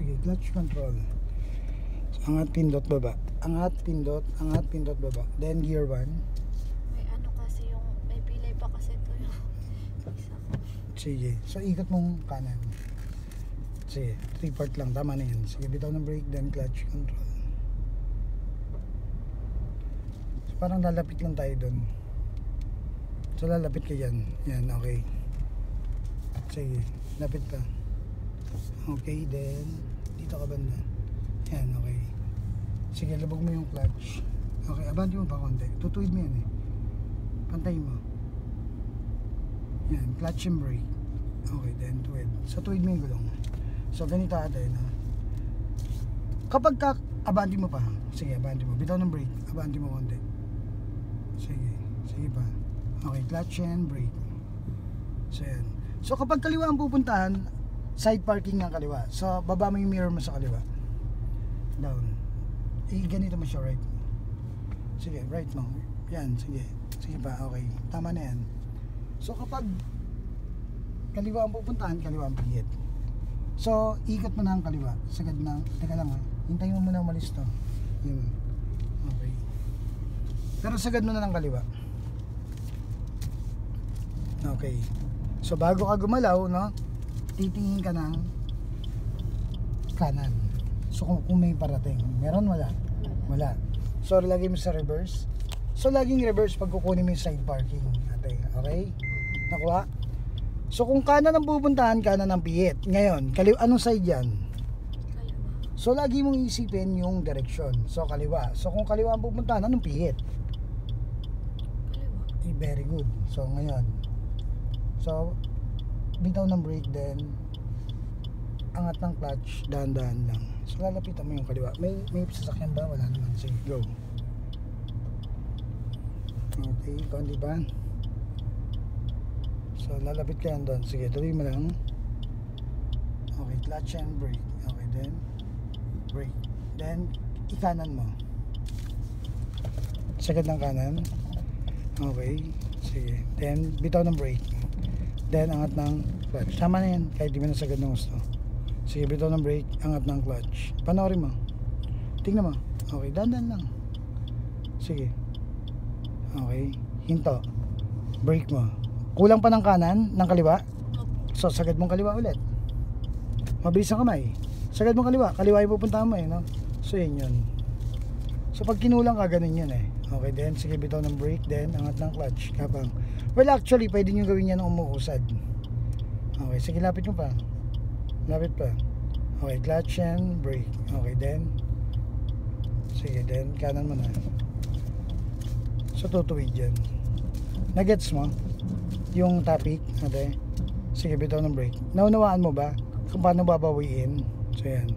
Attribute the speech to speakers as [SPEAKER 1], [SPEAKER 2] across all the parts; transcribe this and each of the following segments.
[SPEAKER 1] Sige, clutch control. Angat pindot baba. Angat pindot, angat pindot baba. Then gear 1.
[SPEAKER 2] May ano kasi yung, may pilay pa kasi ito yung isa ko.
[SPEAKER 1] Sige. So ikot mong kanan. Sige, three part lang. Tama na yan. Sige, bitaw ng brake, then clutch control. So, parang lalapit lang tayo dun. So lalapit ka dyan. Yan, okay. Sige, lapit ka. Okay, then dito ka banda. Yan, okay. Sige, labog mo yung clutch. Okay, abanti mo pa konti. Tutuwid mo yan eh. Pantay mo. Yan, clutch and brake. Okay, then tuwid. So tuwid mo yung gulong. So ganito ate, no? Kapag ka, abanti mo pa. Sige, abanti mo. Bitaw ng brake. Abanti mo konti. Sige, sige pa. Okay, clutch and brake. So yan. So kapag kaliwa ang pupuntahan, side parking ng kaliwa. So baba mo yung mirror mo sa kaliwa. Down. Eh, ganito mo siya, right? Sige, right mo. Yan, sige. Sige pa, okay. Tama na yan. So kapag kaliwa ang pupuntahan, kaliwa ang pihit. So, ikot mo na ang kaliwa. Sagad na, teka lang ha. Hintayin mo muna umalis to. Yun. Okay. Pero sagad mo na ng kaliwa. Okay. So, bago ka gumalaw, no, titingin ka ng kanan. So, kung, kung may parating, meron wala? Wala. So, lagay mo sa reverse. So, laging reverse pag kukunin mo yung side parking. Ate, okay? Nakuha? So, kung kanan ang pupuntahan, kanan ang pihit. Ngayon, kaliw anong side yan? So, lagi mong isipin yung direction. So, kaliwa. So, kung kaliwa ang pupuntahan, anong pihit?
[SPEAKER 2] Kaliwa.
[SPEAKER 1] Eh, very good. So, ngayon. So, bitaw ng brake then angat ng clutch, dahan-dahan lang. So, lalapitan mo yung kaliwa. May, may sasakyan ba? Wala naman. Sige, go. Okay, konti pa. So, lalapit ka yan doon. Sige, tuloy mo lang. Okay, clutch and brake. Okay, then brake. Then, ikanan mo. Sagad ng kanan. Okay. Sige. Then, bitaw ng brake. Then, angat ng clutch. Tama na yan. Kahit di mo na sagad ng gusto. Sige, bitaw ng brake. Angat ng clutch. Panoorin mo. Tingnan mo. Okay, dandan lang. Sige. Okay. Hinto. Brake mo. Kulang pa ng kanan, ng kaliwa. So, sagad mong kaliwa ulit. Mabilis ang kamay. Sagad mong kaliwa. Kaliwa yung pupuntahan mo eh, no? So, yun yun. So, pag kinulang ka, ganun yun eh. Okay, then, sige, bitaw ng brake, then, angat ng clutch, kapang. Well, actually, pwede nyo gawin yan ng umuusad. Okay, sige, lapit nyo pa. Lapit pa. Okay, clutch and brake. Okay, then, sige, then, kanan mo na. So, tutuwid yan. Nagets mo? Yung topic, ate. Sige, bitaw ng brake. Naunawaan mo ba kung paano babawiin? So, yan.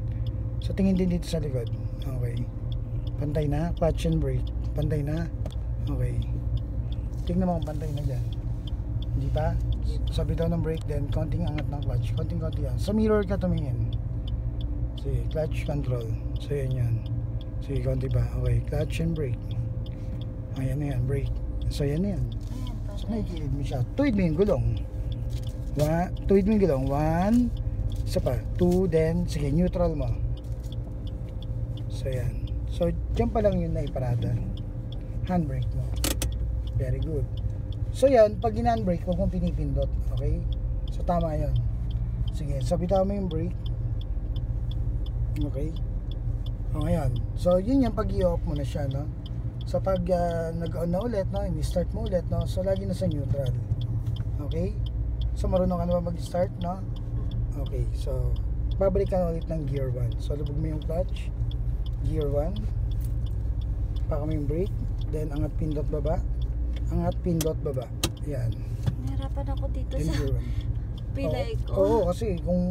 [SPEAKER 1] So, tingin din dito sa likod. Okay. Pantay na. Clutch and brake. Pantay na. Okay. Tingnan mo kung pantay na dyan. Hindi pa? So, bitaw ng brake then konting angat ng clutch. Konting-konti yan. Sa mirror ka tumingin. Sige, clutch control. So, yan yan. Sige, konti pa. Okay, clutch and brake. Ayan na yan, brake. So, yan na yan. So,
[SPEAKER 2] patay.
[SPEAKER 1] nakikilid mo siya. Tuwid mo yung gulong. One, tuwid mo yung gulong. One, isa pa. Two, then, sige, neutral mo. So, yan. So, dyan pa lang yun na iparada. Handbrake mo. Very good. So, yan. Pag in-handbrake, huwag mong pinipindot. Okay? So, tama yun. Sige. So, bitaw mo yung brake. Okay? O, ngayon. So, yun yung pag i-off mo na siya, no? So pag ah, nag-on na ulit, no, i-start mo ulit, no, so lagi na sa neutral. Okay? So marunong ka na ba mag-start, no? Okay, so babalik ka ulit ng gear 1. So lubog mo yung clutch, gear 1, paka mo yung brake, then angat pindot baba, angat pindot baba. Yan.
[SPEAKER 2] Nahirapan ako dito
[SPEAKER 1] Then
[SPEAKER 2] sa
[SPEAKER 1] gear 1.
[SPEAKER 2] pilay ko.
[SPEAKER 1] oo, kasi kung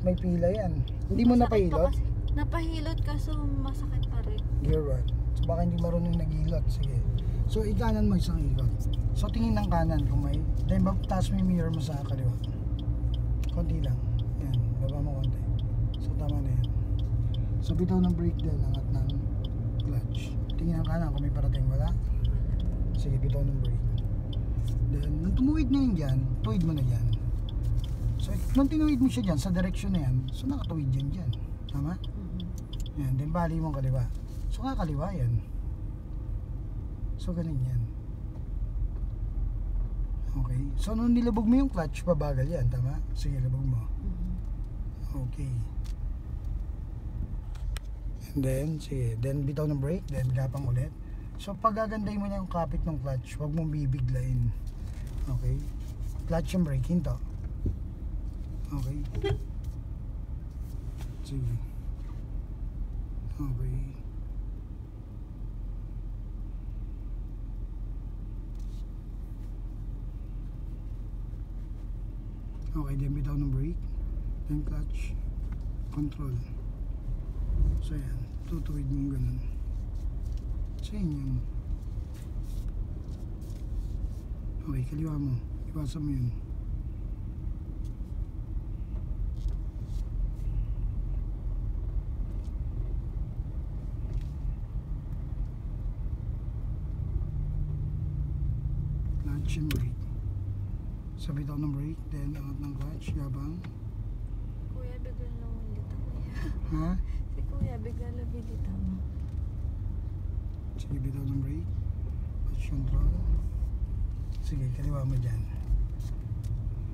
[SPEAKER 1] may pila yan. Hindi mo
[SPEAKER 2] Masakit pa
[SPEAKER 1] napahilot,
[SPEAKER 2] kasi- Napahilot kaso masakit pa rin.
[SPEAKER 1] gear 1. So baka hindi marunong naghilot. Sige. So ikanan mo isang ikot. So tingin ng kanan kung may. Then bab- taas mo yung mirror mo sa kaliwa. Konti lang. Yan. Baba mo konti. So tama na yan. So bitaw ng brake din. Angat ng clutch. Tingin ng kanan kung may parating. Wala? Sige, bitaw ng brake. Then, nung tumuwid na yun dyan, tuwid mo na dyan. So, nung tinuwid mo siya dyan, sa direction na yan, so nakatuwid yan dyan. Tama?
[SPEAKER 2] Mm-mm.
[SPEAKER 1] Yan, then bali mo kaliwa. So nga kaliwa yan. So ganun yan. Okay. So nung nilubog mo yung clutch, pabagal yan. Tama? Sige, lubog mo.
[SPEAKER 2] Mm-mm.
[SPEAKER 1] Okay. And then, sige. Then bitaw ng brake, then gapang ulit. So pag mo na yung kapit ng clutch, huwag mong bibiglayin. Okay? Clutch and brake, hinto. Okay? Sige. Okay. Okay, then bitaw ng brake. Then clutch. Control. So yan, tutuwid mo yung ganun. So yun. Okay, kaliwa mo. Iwasan mo yun. Clutch and brake. Sabit ako ng brake, then angat ng clutch, gabang.
[SPEAKER 2] Kuya, kuya.
[SPEAKER 1] Ha?
[SPEAKER 2] Si kuya, biglang lumilita mo.
[SPEAKER 1] Sige, bitaw ng brake. Clutch control. Sige, kaliwa mo dyan.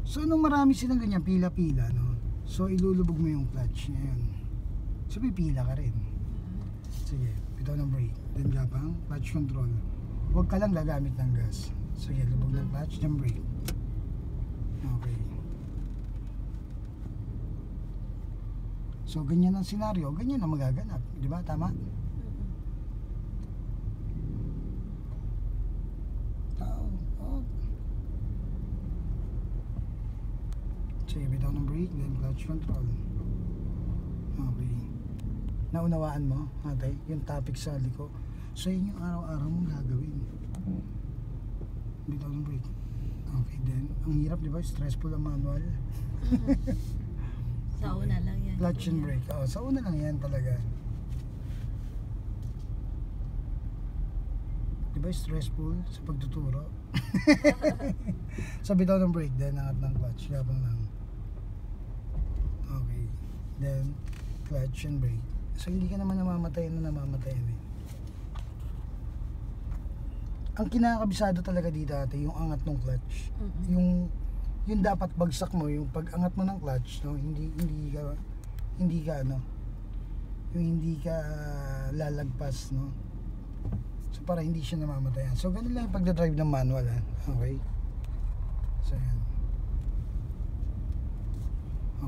[SPEAKER 1] So, nung marami silang ganyan, pila-pila, no? So, ilulubog mo yung clutch ngayon. So, pipila ka rin. Sige, bitaw ng brake. Then, gapang, clutch control. Huwag ka lang gagamit ng gas. Sige, lubog ng clutch, then brake. Okay. So, ganyan ang senaryo. Ganyan ang magaganap. Di ba? Tama? Tao. Oh. Sige, bitaw ng brake, then clutch control. Okay. Naunawaan mo, ate, yung topic sa liko. So, yun yung araw-araw mong gagawin. Bitaw ng brake. Okay, then, ang hirap, di ba? Stressful ang manual.
[SPEAKER 2] Sa una lang yan.
[SPEAKER 1] Clutch and brake. Oh, sa una lang yan talaga. Di ba stressful sa pagtuturo? sa bitaw ng brake, then angat ng clutch. Gabang lang. Okay. Then, clutch and brake. So, hindi ka naman namamatay na namamatay eh. Ang kinakabisado talaga dito ate, yung angat ng clutch
[SPEAKER 2] Mm-mm.
[SPEAKER 1] yung yung dapat bagsak mo yung pag-angat mo ng clutch no hindi hindi ka hindi ka ano yung hindi ka lalagpas no. So para hindi siya namamatayan so ganun lang pagdadrive ng manual ha okay? So yan.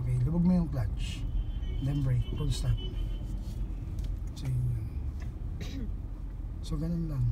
[SPEAKER 1] Okay lubog mo yung clutch. Then brake full stop. So yun yun. so ganun lang